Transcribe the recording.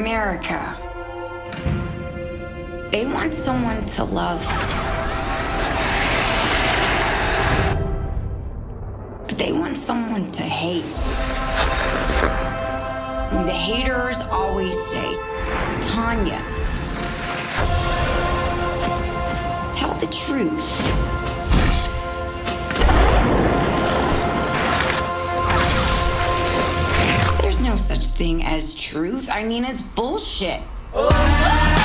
America. They want someone to love. But they want someone to hate. And the haters always say, Tonya, tell the truth. Such thing as truth. I mean, it's bullshit. oh.